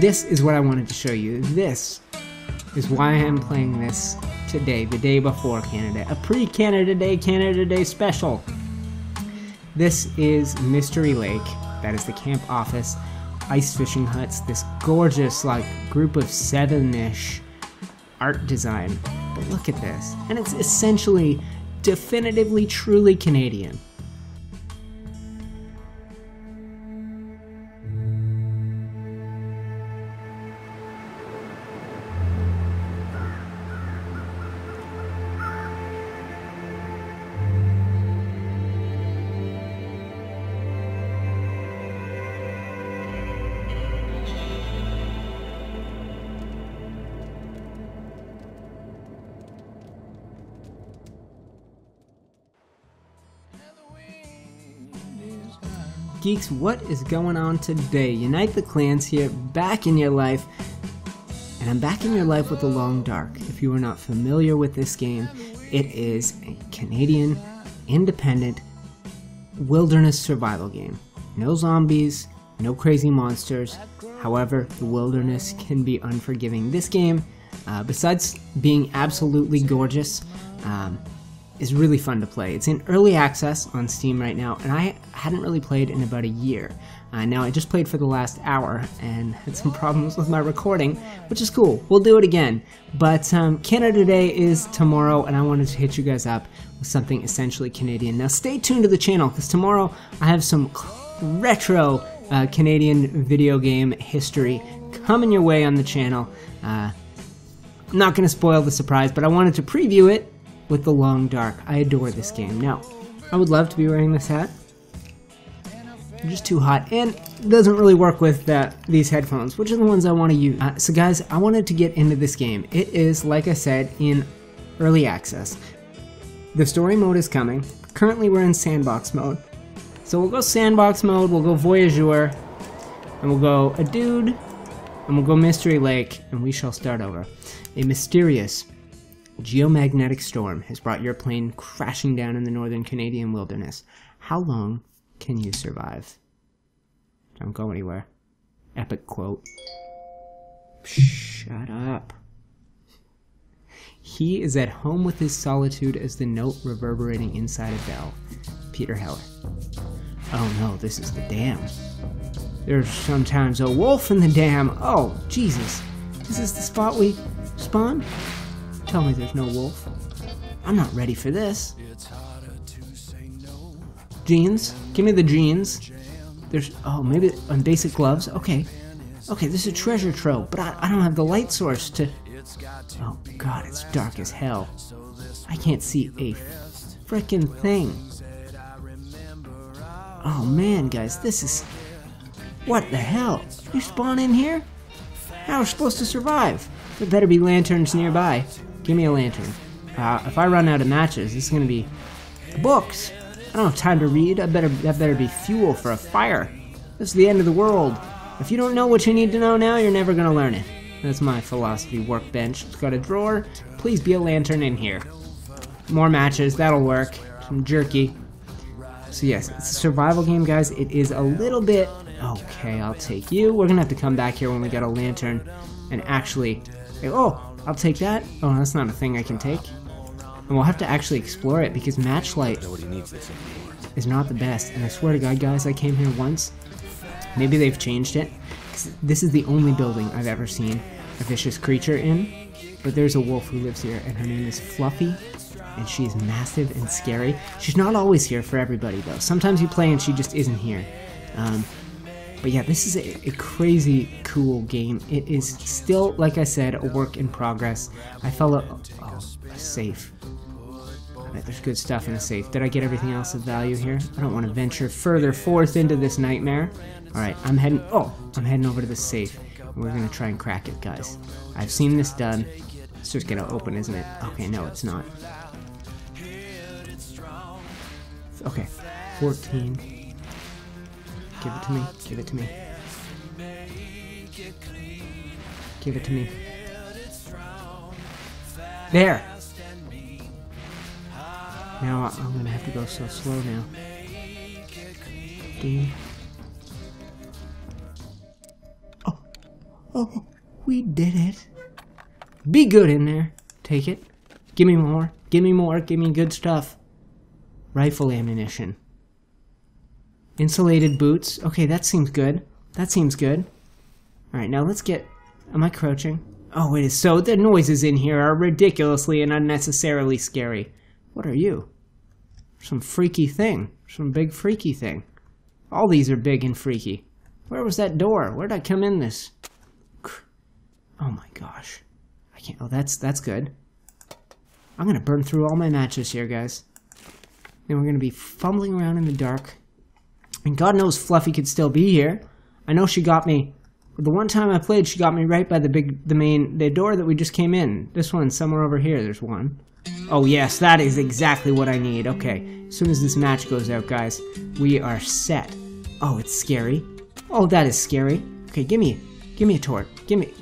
this is what I wanted to show you. This is why I'm playing this today, the day before Canada. A pre-Canada Day, Canada Day special. This is Mystery Lake. That is the camp office. Ice fishing huts. This gorgeous, like, group of seven-ish art design. But look at this. And it's essentially, definitively, truly Canadian. Geeks, what is going on today? Unite the Clans here, back in your life. And I'm back in your life with The Long Dark. If you are not familiar with this game, it is a Canadian, independent, wilderness survival game. No zombies, no crazy monsters. However, the wilderness can be unforgiving. This game, uh, besides being absolutely gorgeous, um, is really fun to play. It's in early access on Steam right now, and I hadn't really played in about a year. Uh, now, I just played for the last hour and had some problems with my recording, which is cool. We'll do it again. But um, Canada Day is tomorrow, and I wanted to hit you guys up with something essentially Canadian. Now, stay tuned to the channel, because tomorrow I have some retro uh, Canadian video game history coming your way on the channel. Uh, I'm not going to spoil the surprise, but I wanted to preview it with the long dark. I adore this game. Now, I would love to be wearing this hat. Just too hot, and doesn't really work with uh, these headphones, which are the ones I want to use. Uh, so guys, I wanted to get into this game. It is, like I said, in early access. The story mode is coming. Currently we're in sandbox mode. So we'll go sandbox mode, we'll go voyageur, and we'll go a dude, and we'll go mystery lake, and we shall start over. A mysterious geomagnetic storm has brought your plane crashing down in the northern Canadian wilderness. How long can you survive? Don't go anywhere. Epic quote. Shut up. He is at home with his solitude as the note reverberating inside a bell. Peter Heller. Oh no, this is the dam. There's sometimes a wolf in the dam. Oh, Jesus. This is the spot we spawn? Tell me there's no wolf. I'm not ready for this. Jeans? Give me the jeans. There's, oh, maybe on basic gloves? Okay. Okay, this is a treasure trove, but I, I don't have the light source to... Oh, God, it's dark as hell. I can't see a freaking thing. Oh, man, guys, this is... What the hell? You spawn in here? How are we supposed to survive? There better be lanterns nearby. Give me a lantern. Uh, if I run out of matches, this is gonna be books. I don't have time to read. I better that better be fuel for a fire. This is the end of the world. If you don't know what you need to know now, you're never gonna learn it. That's my philosophy workbench. It's got a drawer. Please be a lantern in here. More matches. That'll work. Some jerky. So yes, it's a survival game, guys. It is a little bit... Okay, I'll take you. We're gonna have to come back here when we get a lantern and actually... Oh, I'll take that. Oh, that's not a thing I can take. And we'll have to actually explore it because Matchlight is not the best. And I swear to God, guys, I came here once. Maybe they've changed it. This is the only building I've ever seen a vicious creature in. But there's a wolf who lives here, and her name is Fluffy. And she's massive and scary. She's not always here for everybody, though. Sometimes you play and she just isn't here. Um, but yeah, this is a, a, crazy cool game. It is still, like I said, a work in progress. I fell a, oh, a safe. Bet there's good stuff in a safe. Did I get everything else of value here? I don't want to venture further forth into this nightmare. Alright, I'm heading, oh, I'm heading over to the safe. We're to try and crack it, guys. I've seen this done. It's just to open, isn't it? Okay, no, it's not. Okay, 14. Give it to me. Give it to me. Give it to me. There! Now I'm gonna have to go so slow now. Oh! Oh, we did it. Be good in there. Take it. Give me more. Give me more. Give me good stuff. Rifle ammunition. Insulated boots. Okay, that seems good. That seems good. Alright, now let's get... Am I crouching? Oh, it is so... The noises in here are ridiculously and unnecessarily scary. What are you? Some freaky thing. Some big freaky thing. All these are big and freaky. Where was that door? Where did I come in this? Oh my gosh. I can't... Oh, that's, that's good. I'm gonna burn through all my matches here, guys. And we're gonna be fumbling around in the dark. And God knows Fluffy could still be here. I know she got me. The one time I played, she got me right by the big, the main, the door that we just came in. This one, somewhere over here, there's one. Oh yes, that is exactly what I need. Okay, as soon as this match goes out, guys, we are set. Oh, it's scary. Oh, that is scary. Okay, give me, give me a torch. Give me.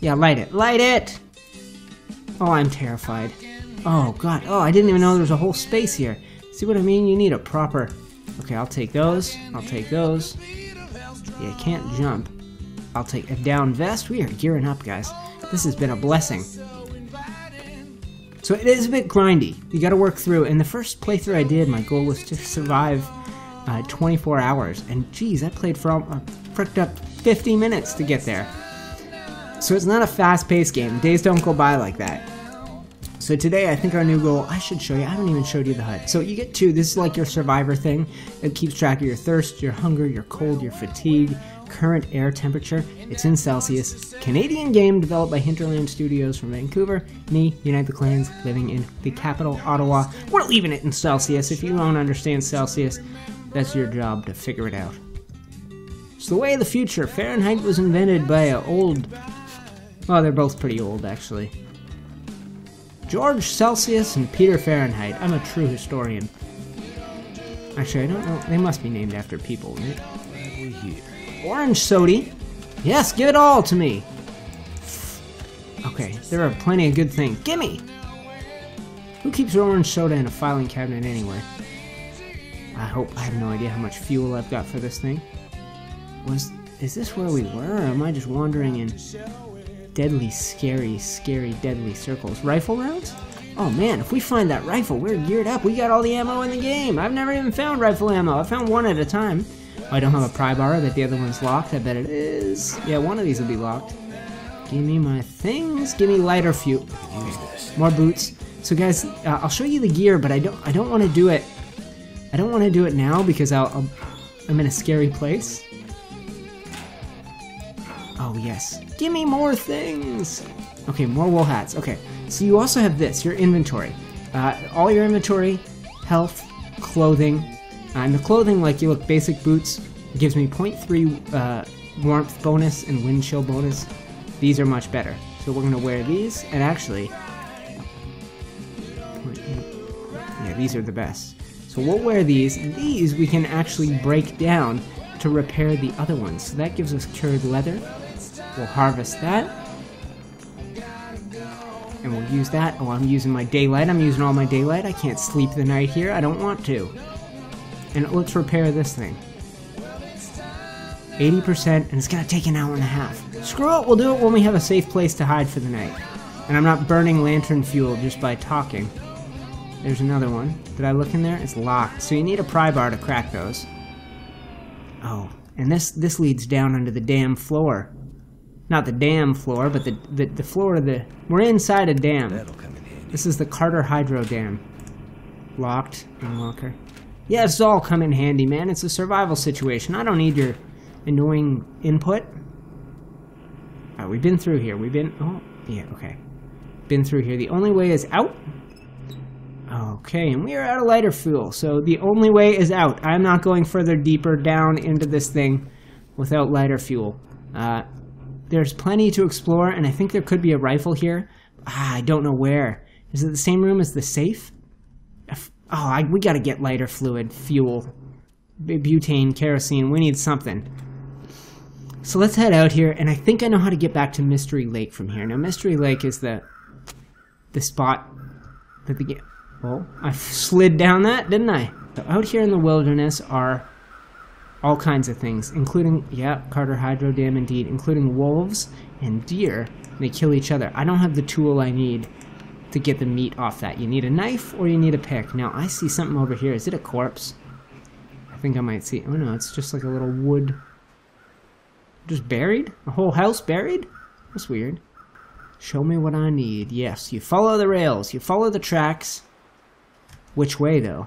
Yeah, light it. Light it! Oh, I'm terrified. Oh, God. Oh, I didn't even know there was a whole space here. See what I mean? You need a proper... Okay, I'll take those. I'll take those. Yeah, I can't jump. I'll take a down vest. We are gearing up, guys. This has been a blessing. So it is a bit grindy. You gotta work through. In the first playthrough I did, my goal was to survive uh, 24 hours. And geez, I played for uh, fricked up 50 minutes to get there. So it's not a fast-paced game. Days don't go by like that. So today, I think our new goal, I should show you, I haven't even showed you the HUD. So you get two, this is like your survivor thing. It keeps track of your thirst, your hunger, your cold, your fatigue, current air temperature. It's in Celsius. Canadian game developed by Hinterland Studios from Vancouver. Me, Unite the Clans, living in the capital, Ottawa. We're leaving it in Celsius. If you don't understand Celsius, that's your job to figure it out. It's the way of the future. Fahrenheit was invented by an old... Well, they're both pretty old, actually. George Celsius and Peter Fahrenheit. I'm a true historian. Actually, I don't know. They must be named after people, right? Orange sody. Yes, give it all to me. Okay, there are plenty of good things. Gimme! Who keeps orange soda in a filing cabinet anyway? I hope I have no idea how much fuel I've got for this thing. Was is this where we were, or am I just wandering in deadly, scary, scary, deadly circles. Rifle rounds? Oh man, if we find that rifle, we're geared up. We got all the ammo in the game. I've never even found rifle ammo. I found one at a time. Oh, I don't have a pry bar. I bet the other one's locked. I bet it is. Yeah, one of these will be locked. Give me my things. Give me lighter fuel. More boots. So guys, uh, I'll show you the gear, but I don't. I don't want to do it. I don't want to do it now because I'll, I'll. I'm in a scary place. Yes. Give me more things! Okay, more wool hats. Okay, so you also have this, your inventory. Uh, all your inventory, health, clothing. Uh, and the clothing, like you look basic boots, gives me 0.3 uh, warmth bonus and wind chill bonus. These are much better. So we're gonna wear these, and actually, yeah, these are the best. So we'll wear these, and these we can actually break down to repair the other ones. So that gives us cured leather, We'll harvest that. And we'll use that. Oh, I'm using my daylight. I'm using all my daylight. I can't sleep the night here. I don't want to. And let's repair this thing. 80%, and it's gonna take an hour and a half. Screw it, we'll do it when we have a safe place to hide for the night. And I'm not burning lantern fuel just by talking. There's another one. Did I look in there? It's locked. So you need a pry bar to crack those. Oh, and this this leads down under the damn floor. Not the dam floor, but the, the, the floor of the... We're inside a dam. That'll come in handy. This is the Carter Hydro Dam. Locked. Unlocker. Yeah, it's all come in handy, man. It's a survival situation. I don't need your annoying input. Alright, we've been through here. We've been... Oh, yeah, okay. Been through here. The only way is out. Okay, and we are out of lighter fuel, so the only way is out. I'm not going further deeper down into this thing without lighter fuel. Uh, there's plenty to explore, and I think there could be a rifle here. Ah, I don't know where. Is it the same room as the safe? Oh, I, we gotta get lighter fluid, fuel, butane, kerosene. We need something. So let's head out here, and I think I know how to get back to Mystery Lake from here. Now, Mystery Lake is the the spot that the Oh, I slid down that, didn't I? So out here in the wilderness are all kinds of things, including, yeah, Carter Hydro Dam indeed, including wolves and deer. They kill each other. I don't have the tool I need to get the meat off that. You need a knife or you need a pick. Now, I see something over here. Is it a corpse? I think I might see. Oh no, it's just like a little wood. Just buried? A whole house buried? That's weird. Show me what I need. Yes, you follow the rails. You follow the tracks. Which way, though?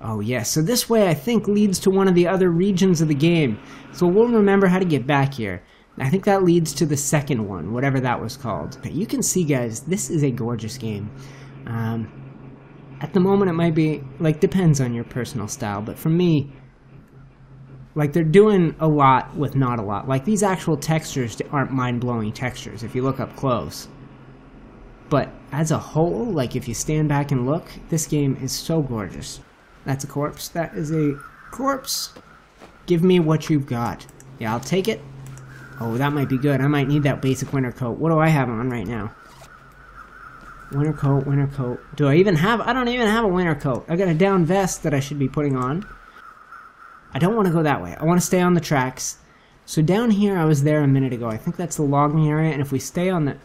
Oh, yes. So this way, I think, leads to one of the other regions of the game. So we'll remember how to get back here. I think that leads to the second one, whatever that was called. But you can see, guys, this is a gorgeous game. Um, at the moment, it might be, like, depends on your personal style. But for me, like, they're doing a lot with not a lot. Like, these actual textures aren't mind-blowing textures if you look up close. But as a whole, like, if you stand back and look, this game is so gorgeous. That's a corpse. That is a corpse. Give me what you've got. Yeah, I'll take it. Oh, that might be good. I might need that basic winter coat. What do I have on right now? Winter coat, winter coat. Do I even have... I don't even have a winter coat. I got a down vest that I should be putting on. I don't want to go that way. I want to stay on the tracks. So down here, I was there a minute ago. I think that's the logging area. And if we stay on the...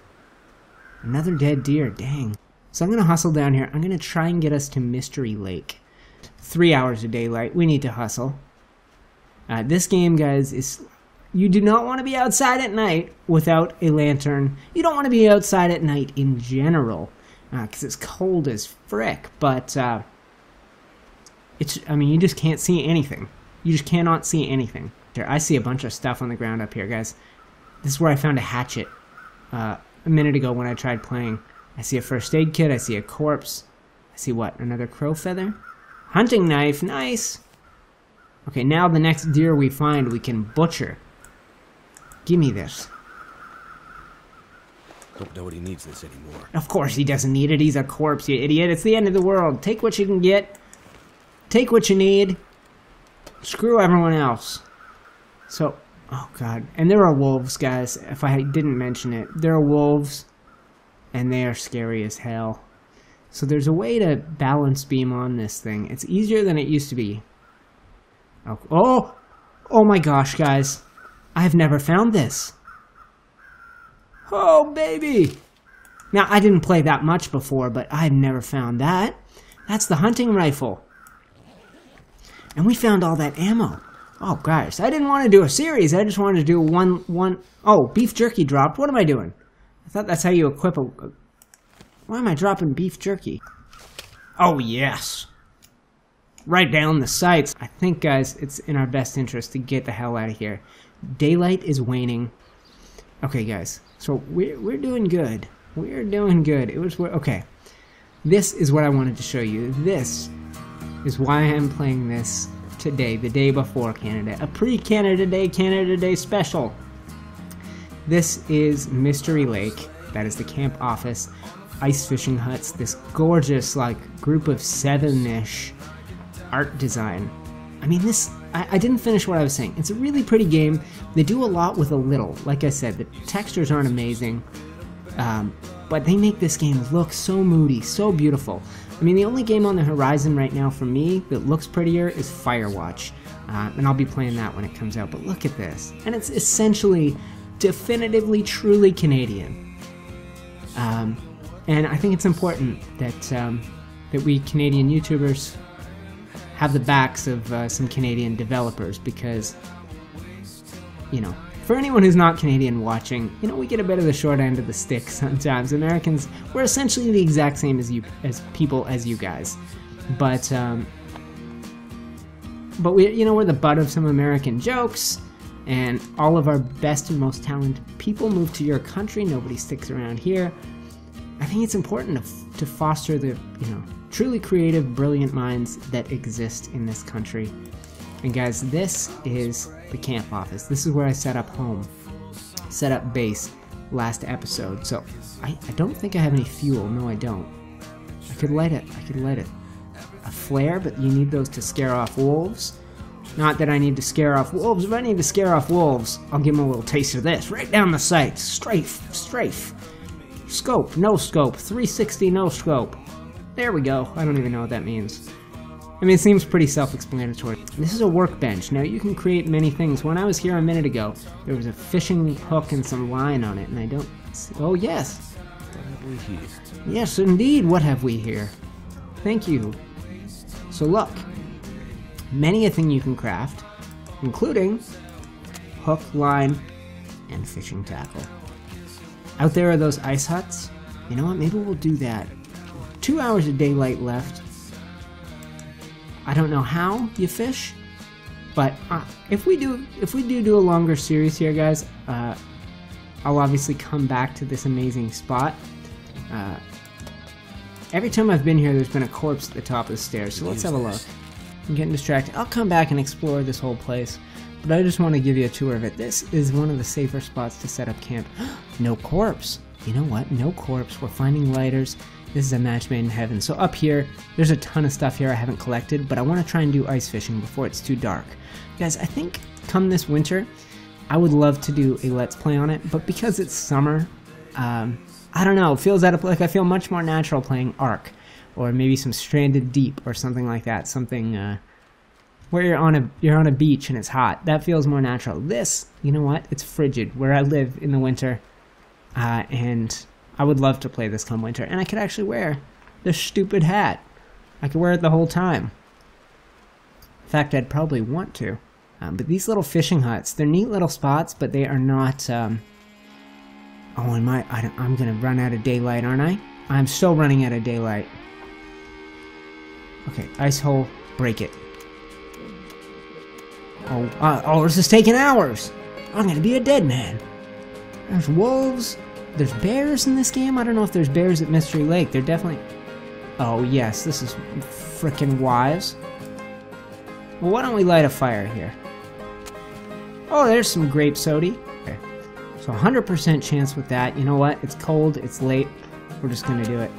Another dead deer. Dang. So I'm going to hustle down here. I'm going to try and get us to Mystery Lake. Three hours of daylight. We need to hustle. Uh, this game, guys, is you do not want to be outside at night without a lantern. You don't want to be outside at night in general because uh, it's cold as frick. But uh, it's, I mean, you just can't see anything. You just cannot see anything. I see a bunch of stuff on the ground up here, guys. This is where I found a hatchet uh, a minute ago when I tried playing. I see a first aid kit. I see a corpse. I see what? Another crow feather? Hunting knife. Nice. Okay, now the next deer we find, we can butcher. Give me this. Don't know what he needs this anymore. Of course he doesn't need it. He's a corpse, you idiot. It's the end of the world. Take what you can get. Take what you need. Screw everyone else. So, oh god. And there are wolves, guys. If I didn't mention it. There are wolves. And they are scary as hell. So there's a way to balance beam on this thing. It's easier than it used to be. Oh, oh, oh my gosh, guys. I've never found this. Oh, baby! Now, I didn't play that much before, but I've never found that. That's the hunting rifle. And we found all that ammo. Oh, guys, I didn't want to do a series. I just wanted to do one, one... Oh, beef jerky dropped. What am I doing? I thought that's how you equip a... Why am I dropping beef jerky? Oh, yes. Right down the sights. I think, guys, it's in our best interest to get the hell out of here. Daylight is waning. Okay, guys. So we're, we're doing good. We're doing good. It was... Okay. This is what I wanted to show you. This is why I'm playing this today, the day before Canada. A pre-Canada Day, Canada Day special. This is Mystery Lake. That is the camp office. Ice fishing huts. This gorgeous, like, group of seven-ish art design. I mean, this I, I, didn't finish what I was saying. It's a really pretty game. They do a lot with a little. Like I said, the textures aren't amazing, um, but they make this game look so moody, so beautiful. I mean, the only game on the horizon right now for me that looks prettier is Firewatch, uh, and I'll be playing that when it comes out. But look at this, and it's essentially, definitively, truly Canadian. Um, and I think it's important that um, that we Canadian YouTubers have the backs of uh, some Canadian developers because, you know, for anyone who's not Canadian watching, you know, we get a bit of the short end of the stick sometimes. Americans, we're essentially the exact same as you, as people as you guys, but, um, but we, you know, we're the butt of some American jokes, and all of our best and most talented people move to your country. Nobody sticks around here. I think it's important to, to foster the, you know, truly creative, brilliant minds that exist in this country. And guys, this is the camp office. This is where I set up home, set up base last episode. So I, I don't think I have any fuel. No, I don't. I could light it. I could light it. A flare, but you need those to scare off wolves. Not that I need to scare off wolves. If I need to scare off wolves, I'll give them a little taste of this. Right down the sight. Strafe. Strafe. Scope. No scope. 360 no scope. There we go. I don't even know what that means. I mean, it seems pretty self-explanatory. This is a workbench. Now you can create many things. When I was here a minute ago, there was a fishing hook and some line on it, and I don't. See, oh yes, What have we here? yes indeed. What have we here? Thank you. So look, many a thing you can craft, including hook, line, and fishing tackle. Out there are those ice huts. You know what? Maybe we'll do that. Two hours of daylight left. I don't know how you fish, but uh, if we do, if we do do a longer series here, guys, uh, I'll obviously come back to this amazing spot. Uh, every time I've been here, there's been a corpse at the top of the stairs. So let's have a look. I'm getting distracted. I'll come back and explore this whole place, but I just want to give you a tour of it. This is one of the safer spots to set up camp. no corpse. You know what? No corpse. We're finding lighters. This is a match made in heaven. So up here, there's a ton of stuff here I haven't collected, but I want to try and do ice fishing before it's too dark. Guys, I think come this winter, I would love to do a let's play on it, but because it's summer, um, I don't know. It feels out of like I feel much more natural playing Ark, or maybe some Stranded Deep or something like that. Something uh, where you're on a you're on a beach and it's hot. That feels more natural. This, you know what? It's frigid where I live in the winter, uh, and I would love to play this come winter. And I could actually wear this stupid hat. I could wear it the whole time. In fact, I'd probably want to. Um, but these little fishing huts, they're neat little spots, but they are not. Um, oh, and my, I, I'm gonna run out of daylight, aren't I? I'm still running out of daylight. Okay, ice hole, break it. Oh, uh, oh, this is taking hours. I'm gonna be a dead man. There's wolves. There's bears in this game. I don't know if there's bears at Mystery Lake. They're definitely. Oh yes, this is frickin' wise. Well, why don't we light a fire here? Oh, there's some grape soda. Okay. So 100% chance with that. You know what? It's cold. It's late. We're just gonna do it.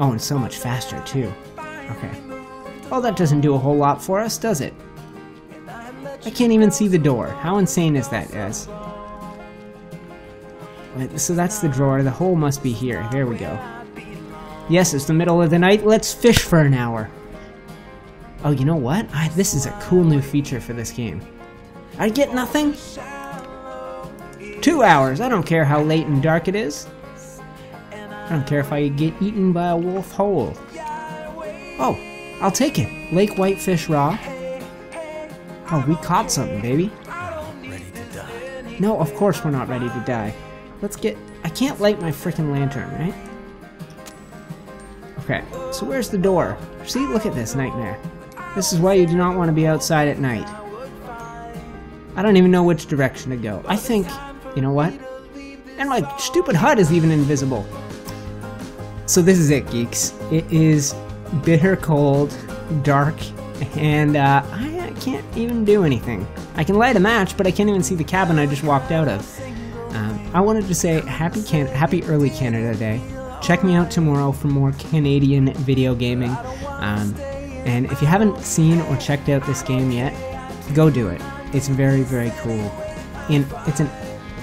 Oh, and so much faster too. Okay. Well, that doesn't do a whole lot for us, does it? I can't even see the door. How insane is that? Wait, So that's the drawer. The hole must be here. There we go. Yes, it's the middle of the night. Let's fish for an hour. Oh, you know what? I, this is a cool new feature for this game. I get nothing? Two hours. I don't care how late and dark it is. I don't care if I get eaten by a wolf whole. Oh, I'll take it. Lake Whitefish Raw. Oh, we caught something, baby. Ready to die. No, of course we're not ready to die. Let's get... I can't light my freaking lantern, right? Okay, so where's the door? See, look at this nightmare. This is why you do not want to be outside at night. I don't even know which direction to go. I think... You know what? And my stupid hut is even invisible. So this is it, geeks. It is bitter cold, dark, and uh, I can't even do anything. I can light a match, but I can't even see the cabin I just walked out of. Um, I wanted to say happy can- happy early Canada Day. Check me out tomorrow for more Canadian video gaming. Um, and if you haven't seen or checked out this game yet, go do it. It's very very cool. And it's an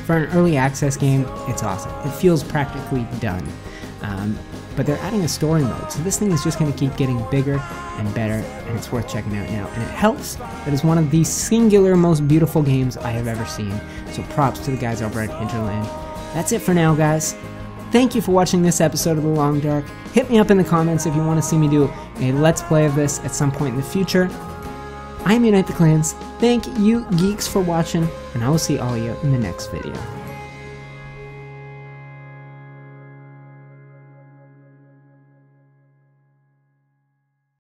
for an early access game, it's awesome. It feels practically done. Um, but they're adding a story mode, so this thing is just going to keep getting bigger and better, and it's worth checking out now. And it helps that it's one of the singular most beautiful games I have ever seen. So props to the guys over at Hinterland. That's it for now, guys. Thank you for watching this episode of The Long Dark. Hit me up in the comments if you want to see me do a Let's Play of this at some point in the future. I'm Unite the Clans. Thank you, geeks, for watching, and I will see all of you in the next video.